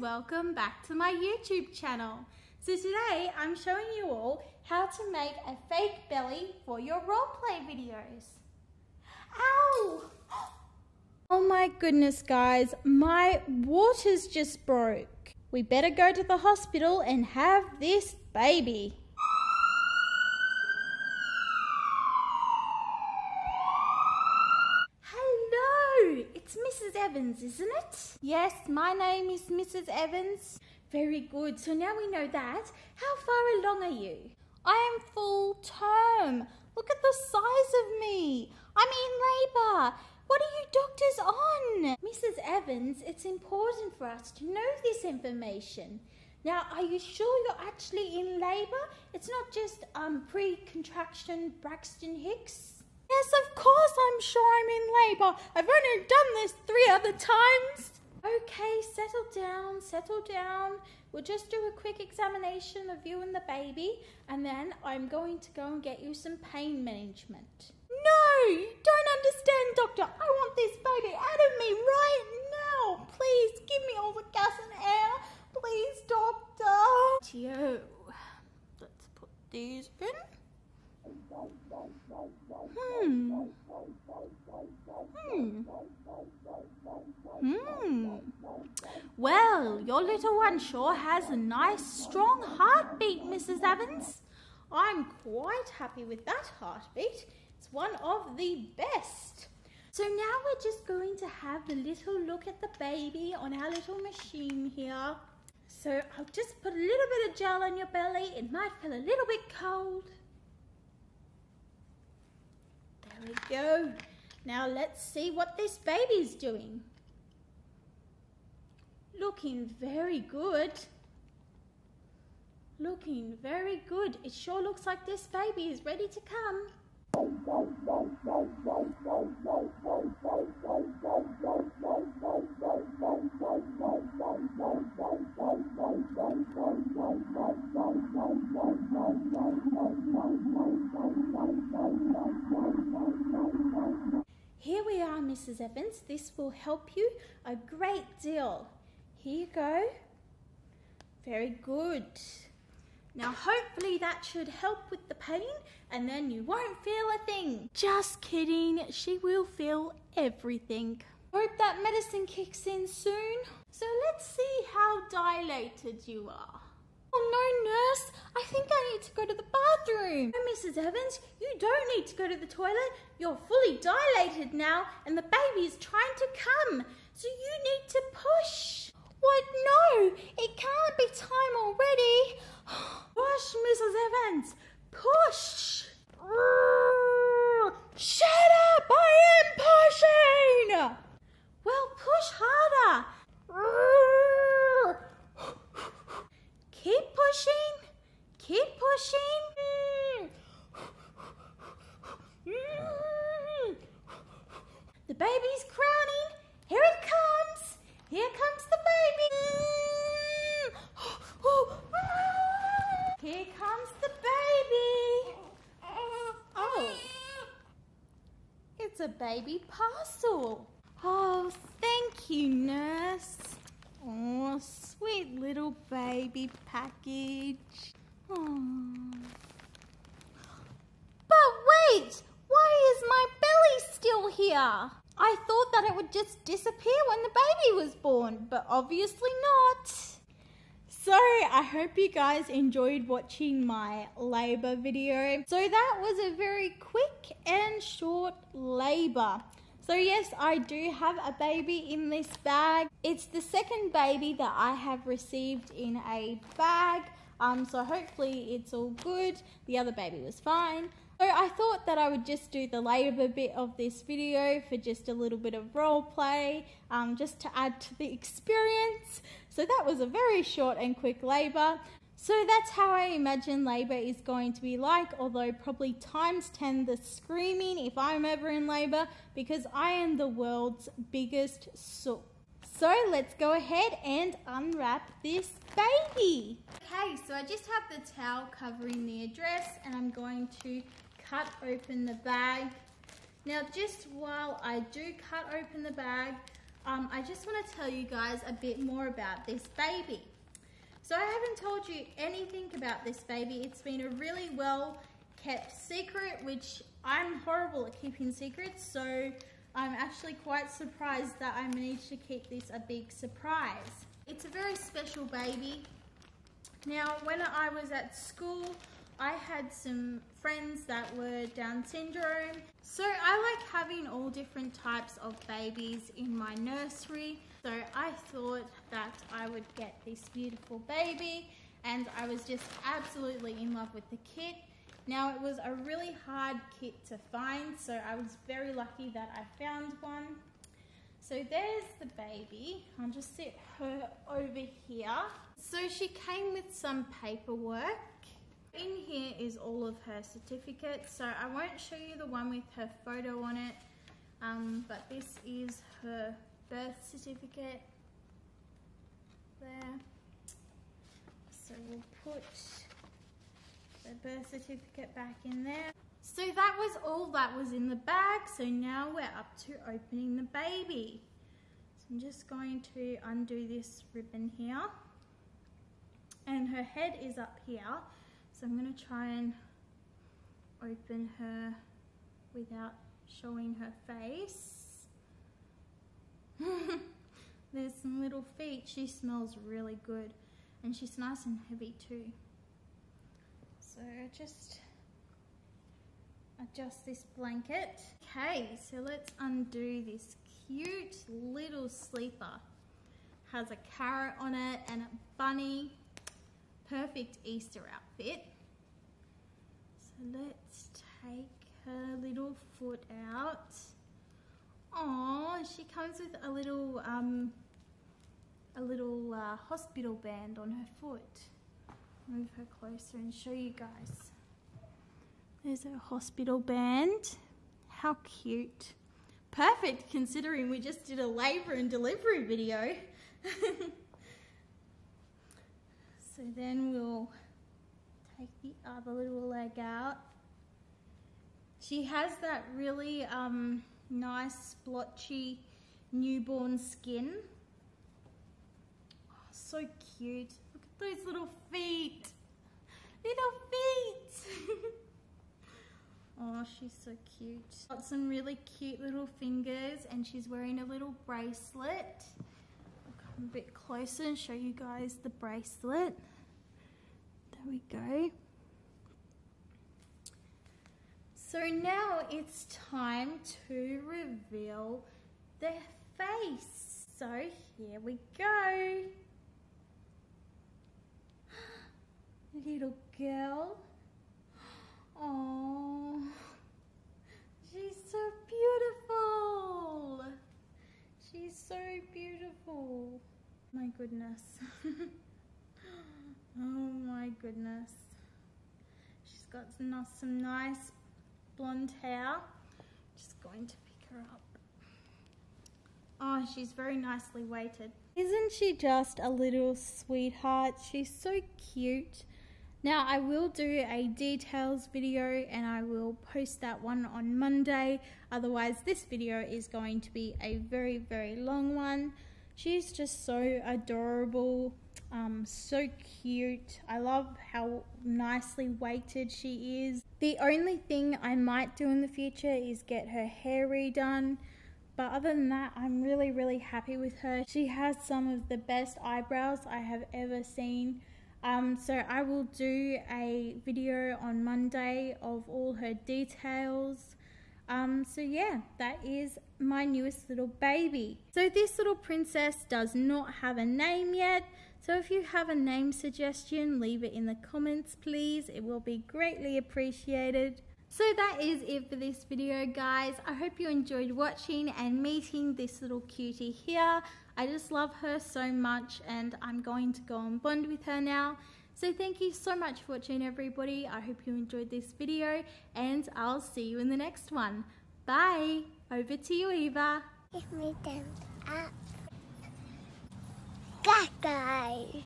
welcome back to my YouTube channel. So today I'm showing you all how to make a fake belly for your roleplay videos. Ow! Oh my goodness guys, my waters just broke. We better go to the hospital and have this baby. Hello, it's Mrs. Evans, isn't it? Yes, my name is Mrs. Evans. Very good. So now we know that. How far along are you? I am full term. Look at the size of me. I'm in labour. What are you doctors on? Mrs. Evans, it's important for us to know this information. Now, are you sure you're actually in labour? It's not just um, pre-contraction Braxton Hicks? Yes, of course I'm sure I'm in labour. I've only done this three other times. Okay, settle down, settle down. We'll just do a quick examination of you and the baby, and then I'm going to go and get you some pain management. No, you don't understand, doctor. I want this baby out of me right now. Please give me all the gas and air. Please, doctor. Tio, let's put these in. Hmm. Hmm. Hmm. Well, your little one sure has a nice strong heartbeat, Mrs. Evans. I'm quite happy with that heartbeat. It's one of the best. So now we're just going to have a little look at the baby on our little machine here. So I'll just put a little bit of gel on your belly. It might feel a little bit cold. There we go. Now let's see what this baby's doing. Looking very good. Looking very good. It sure looks like this baby is ready to come. we are, Mrs. Evans. This will help you a great deal. Here you go. Very good. Now hopefully that should help with the pain and then you won't feel a thing. Just kidding, she will feel everything. Hope that medicine kicks in soon. So let's see how dilated you are. Oh no, nurse, I think I need to go to the bathroom. No, Mrs. Evans, you don't need to go to the toilet. You're fully dilated now and the baby is trying to come. So you need to push. What? No, it can't be time already. Push, Mrs. Evans. Push. Shut up! I am pushing! Well, push harder. Keep pushing. Keep pushing. The baby's crowning. Here it comes. Here comes the baby. Here comes the baby. Oh, it's a baby parcel. Oh, thank you, nurse. Oh, sweet little baby package. Oh. But wait, why is my belly still here? I thought that it would just disappear when the baby was born, but obviously not. So I hope you guys enjoyed watching my labour video. So that was a very quick and short labour. So yes, I do have a baby in this bag. It's the second baby that I have received in a bag. Um, so hopefully it's all good. The other baby was fine. So I thought that I would just do the labour bit of this video for just a little bit of role play, um, just to add to the experience. So that was a very short and quick labour. So that's how I imagine labour is going to be like, although probably times 10 the screaming if I'm ever in labour because I am the world's biggest sook. So let's go ahead and unwrap this baby. Okay, so I just have the towel covering the address and I'm going to cut open the bag. Now just while I do cut open the bag, um, I just want to tell you guys a bit more about this baby. So I haven't told you anything about this baby. It's been a really well kept secret, which I'm horrible at keeping secrets. So I'm actually quite surprised that I managed to keep this a big surprise. It's a very special baby. Now, when I was at school, I had some friends that were Down syndrome. So I like having all different types of babies in my nursery. So I thought that I would get this beautiful baby and I was just absolutely in love with the kit. Now it was a really hard kit to find so I was very lucky that I found one. So there's the baby. I'll just sit her over here. So she came with some paperwork in here is all of her certificates. So I won't show you the one with her photo on it, um, but this is her birth certificate there. So we'll put the birth certificate back in there. So that was all that was in the bag. So now we're up to opening the baby. So I'm just going to undo this ribbon here. And her head is up here. So I'm going to try and open her without showing her face. There's some little feet. She smells really good and she's nice and heavy too. So just adjust this blanket. Okay, so let's undo this cute little sleeper. Has a carrot on it and a bunny perfect Easter outfit. So let's take her little foot out. Oh, she comes with a little um, a little uh, hospital band on her foot. Move her closer and show you guys. There's a hospital band. How cute. Perfect considering we just did a labour and delivery video. So then we'll take the other little leg out. She has that really um, nice splotchy newborn skin. Oh, so cute. Look at those little feet. Little feet. oh, she's so cute. Got some really cute little fingers and she's wearing a little bracelet a bit closer and show you guys the bracelet. There we go. So now it's time to reveal their face. So here we go. Little girl. Oh, she's so beautiful. She's so beautiful. Goodness. oh my goodness. She's got some, some nice blonde hair. Just going to pick her up. Oh, she's very nicely weighted. Isn't she just a little sweetheart? She's so cute. Now I will do a details video and I will post that one on Monday. Otherwise this video is going to be a very, very long one. She's just so adorable, um, so cute. I love how nicely weighted she is. The only thing I might do in the future is get her hair redone. But other than that, I'm really, really happy with her. She has some of the best eyebrows I have ever seen. Um, so I will do a video on Monday of all her details. Um, so yeah, that is my newest little baby. So this little princess does not have a name yet. So if you have a name suggestion, leave it in the comments please. It will be greatly appreciated. So that is it for this video guys. I hope you enjoyed watching and meeting this little cutie here. I just love her so much and I'm going to go and bond with her now. So thank you so much for watching everybody. I hope you enjoyed this video and I'll see you in the next one. Bye. Over to you, Eva. Give me them up. Gaga.